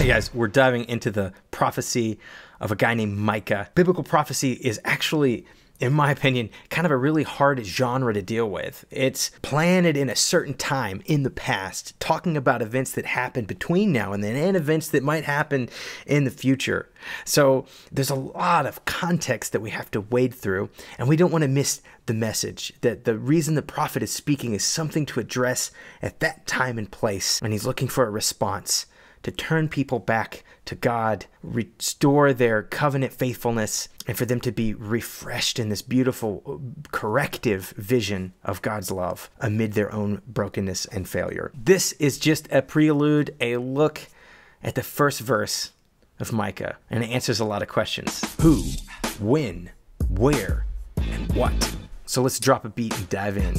Hey guys, we're diving into the prophecy of a guy named Micah. Biblical prophecy is actually in my opinion, kind of a really hard genre to deal with. It's planted in a certain time in the past, talking about events that happened between now and then and events that might happen in the future. So there's a lot of context that we have to wade through, and we don't want to miss the message that the reason the prophet is speaking is something to address at that time and place, and he's looking for a response to turn people back to God, restore their covenant faithfulness, and for them to be refreshed in this beautiful corrective vision of God's love amid their own brokenness and failure. This is just a prelude, a look at the first verse of Micah, and it answers a lot of questions who, when, where, and what. So let's drop a beat and dive in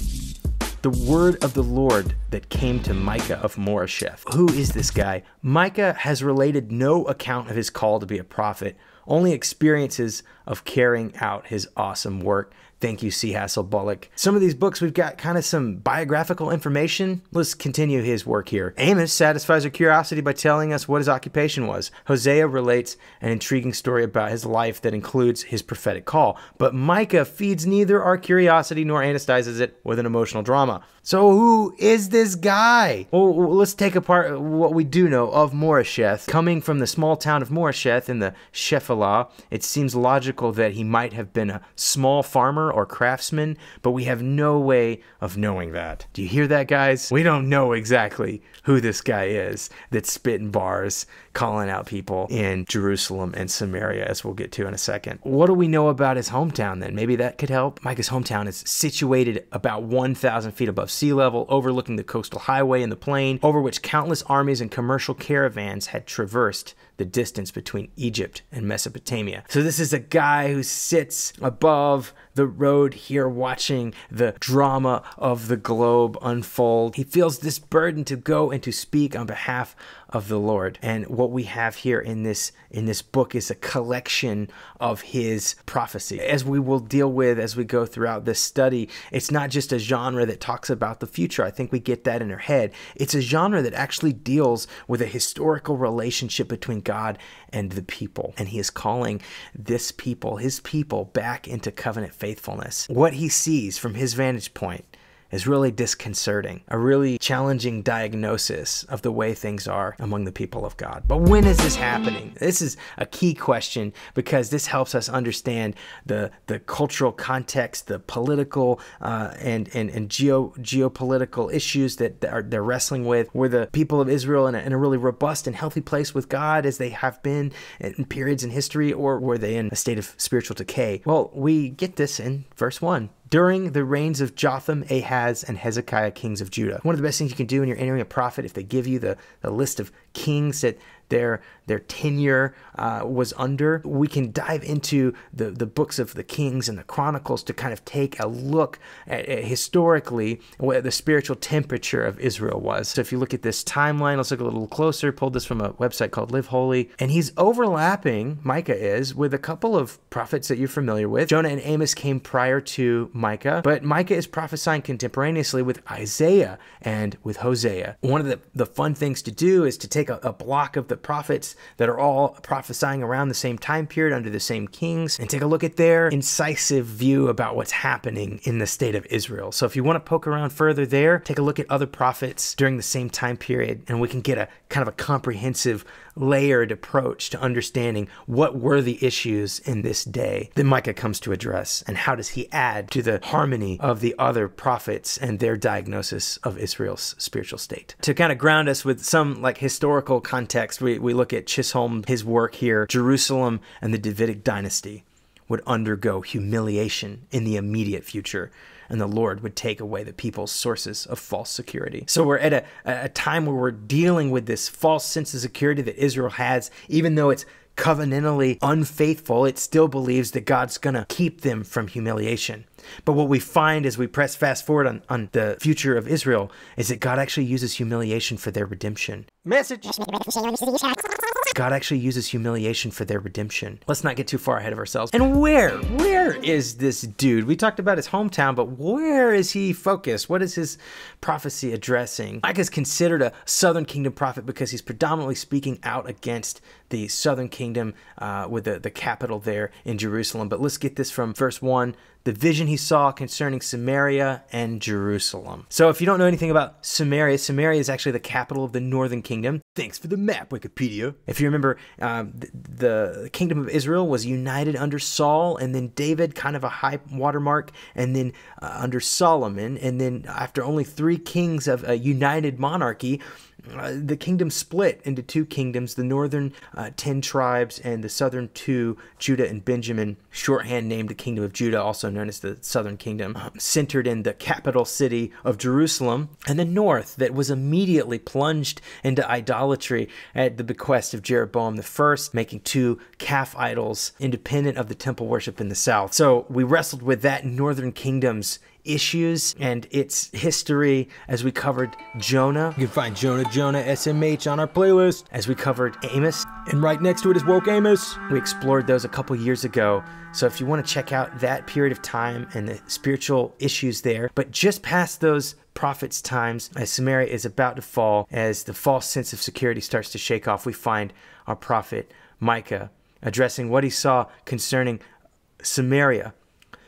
the word of the Lord that came to Micah of Moresheth. Who is this guy? Micah has related no account of his call to be a prophet, only experiences of carrying out his awesome work. Thank you, C. Hassell Bullock. Some of these books, we've got kind of some biographical information. Let's continue his work here. Amos satisfies our curiosity by telling us what his occupation was. Hosea relates an intriguing story about his life that includes his prophetic call. But Micah feeds neither our curiosity nor anesthetizes it with an emotional drama. So who is this guy? Well, let's take apart what we do know of Moresheth. Coming from the small town of Moresheth in the Shephelah, it seems logical that he might have been a small farmer or craftsman, but we have no way of knowing that. Do you hear that, guys? We don't know exactly who this guy is that's spitting bars, calling out people in Jerusalem and Samaria, as we'll get to in a second. What do we know about his hometown then? Maybe that could help. Micah's hometown is situated about 1,000 feet above sea level, overlooking the coastal highway and the plain, over which countless armies and commercial caravans had traversed the distance between Egypt and Mesopotamia. So this is a guy who sits above the road here watching the drama of the globe unfold. He feels this burden to go and to speak on behalf of the Lord. And what we have here in this in this book is a collection of his prophecy. As we will deal with as we go throughout this study, it's not just a genre that talks about the future. I think we get that in our head. It's a genre that actually deals with a historical relationship between God and the people. And he is calling this people, his people, back into covenant faithfulness. What he sees from his vantage point is really disconcerting, a really challenging diagnosis of the way things are among the people of God. But when is this happening? This is a key question because this helps us understand the, the cultural context, the political uh, and, and, and geo, geopolitical issues that are, they're wrestling with. Were the people of Israel in a, in a really robust and healthy place with God as they have been in periods in history, or were they in a state of spiritual decay? Well, we get this in verse 1 during the reigns of Jotham, Ahaz, and Hezekiah, kings of Judah. One of the best things you can do when you're entering a prophet, if they give you the, the list of kings that their their tenure uh, was under. We can dive into the the books of the Kings and the Chronicles to kind of take a look at, at historically what the spiritual temperature of Israel was. So if you look at this timeline, let's look a little closer. Pulled this from a website called Live Holy, and he's overlapping. Micah is with a couple of prophets that you're familiar with. Jonah and Amos came prior to Micah, but Micah is prophesying contemporaneously with Isaiah and with Hosea. One of the the fun things to do is to take a, a block of the prophets that are all prophesying around the same time period under the same kings and take a look at their incisive view about what's happening in the state of Israel. So if you want to poke around further there, take a look at other prophets during the same time period and we can get a kind of a comprehensive layered approach to understanding what were the issues in this day that Micah comes to address and how does he add to the harmony of the other prophets and their diagnosis of Israel's spiritual state. To kind of ground us with some like historical context, we, we look at Chisholm, his work here, Jerusalem and the Davidic dynasty would undergo humiliation in the immediate future and the Lord would take away the people's sources of false security. So we're at a, a time where we're dealing with this false sense of security that Israel has, even though it's covenantally unfaithful, it still believes that God's going to keep them from humiliation. But what we find as we press fast forward on, on the future of Israel is that God actually uses humiliation for their redemption. Message. God actually uses humiliation for their redemption. Let's not get too far ahead of ourselves. And where, where is this dude? We talked about his hometown, but where is he focused? What is his prophecy addressing? Micah is considered a southern kingdom prophet because he's predominantly speaking out against the southern kingdom uh, with the, the capital there in Jerusalem. But let's get this from verse 1 the vision he saw concerning Samaria and Jerusalem. So, if you don't know anything about Samaria, Samaria is actually the capital of the northern kingdom. Thanks for the map, Wikipedia. If you remember, um, the, the kingdom of Israel was united under Saul, and then David, kind of a high watermark, and then uh, under Solomon, and then after only three kings of a united monarchy, uh, the kingdom split into two kingdoms the northern uh, 10 tribes and the southern two, Judah and Benjamin, shorthand named the Kingdom of Judah, also known as the southern kingdom, um, centered in the capital city of Jerusalem, and the north that was immediately plunged into idolatry at the bequest of Jeroboam I, making two calf idols independent of the temple worship in the south. So we wrestled with that northern kingdom's issues and its history as we covered Jonah. You can find Jonah Jonah SMH on our playlist as we covered Amos. And right next to it is Woke Amos. We explored those a couple years ago. So if you want to check out that period of time and the spiritual issues there, but just past those prophets' times, as Samaria is about to fall, as the false sense of security starts to shake off, we find our prophet Micah addressing what he saw concerning Samaria,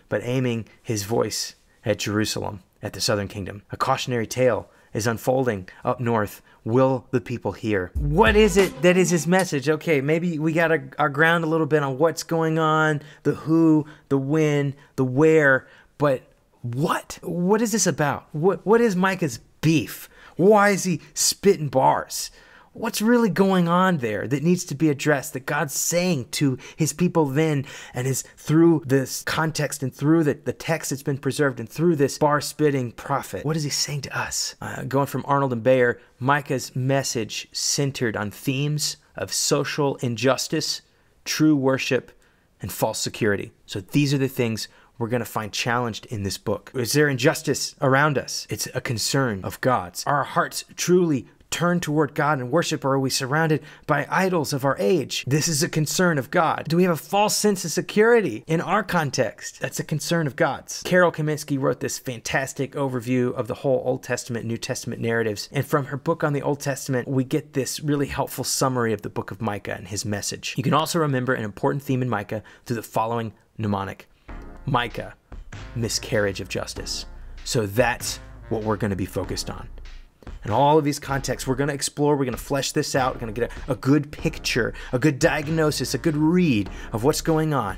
but aiming his voice at Jerusalem, at the southern kingdom. A cautionary tale is unfolding up north. Will the people hear? What is it that is his message? Okay, maybe we got our, our ground a little bit on what's going on, the who, the when, the where, but what? What is this about? What what is Micah's beef? Why is he spitting bars? What's really going on there that needs to be addressed that God's saying to his people then and is through this context and through the, the text that's been preserved and through this bar spitting prophet. What is he saying to us? Uh, going from Arnold and Beyer, Micah's message centered on themes of social injustice, true worship, and false security. So these are the things we're going to find challenged in this book. Is there injustice around us? It's a concern of God's. Are our hearts truly turn toward God and worship, or are we surrounded by idols of our age? This is a concern of God. Do we have a false sense of security in our context? That's a concern of God's. Carol Kaminski wrote this fantastic overview of the whole Old Testament, New Testament narratives. And from her book on the Old Testament, we get this really helpful summary of the book of Micah and his message. You can also remember an important theme in Micah through the following mnemonic Micah, miscarriage of justice. So that's what we're going to be focused on and all of these contexts we're going to explore we're going to flesh this out we're going to get a, a, good picture a good diagnosis a good read of what's going on.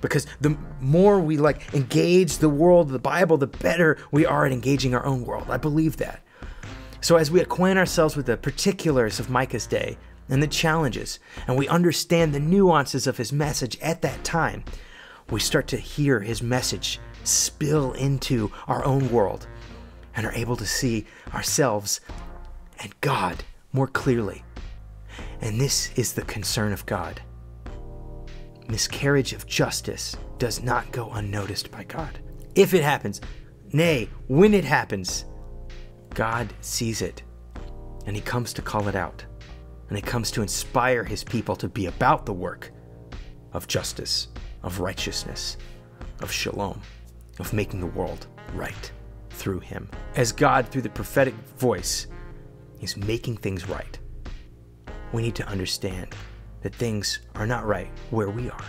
Because the more we like engage the world the bible the better we are at engaging our own world. I believe that. So as we acquaint ourselves with the particulars of micah's day and the challenges and we understand the nuances of his message at that time we start to hear his message spill into our own world and are able to see ourselves and God more clearly. And this is the concern of God. Miscarriage of justice does not go unnoticed by God. If it happens, nay, when it happens, God sees it and he comes to call it out. And he comes to inspire his people to be about the work of justice, of righteousness, of shalom, of making the world right through him. As God, through the prophetic voice, is making things right, we need to understand that things are not right where we are,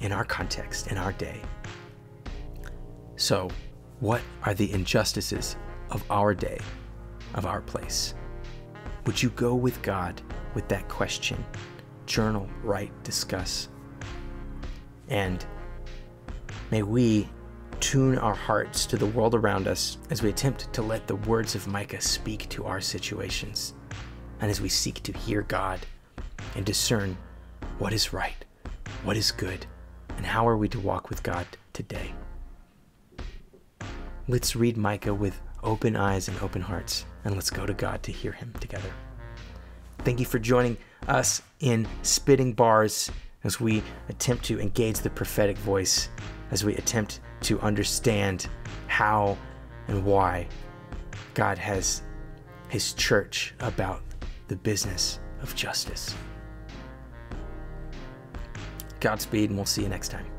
in our context, in our day. So, what are the injustices of our day, of our place? Would you go with God with that question? Journal, write, discuss. And may we tune our hearts to the world around us as we attempt to let the words of Micah speak to our situations, and as we seek to hear God and discern what is right, what is good, and how are we to walk with God today. Let's read Micah with open eyes and open hearts, and let's go to God to hear Him together. Thank you for joining us in Spitting Bars as we attempt to engage the prophetic voice, as we attempt to understand how and why God has His church about the business of justice. Godspeed, and we'll see you next time.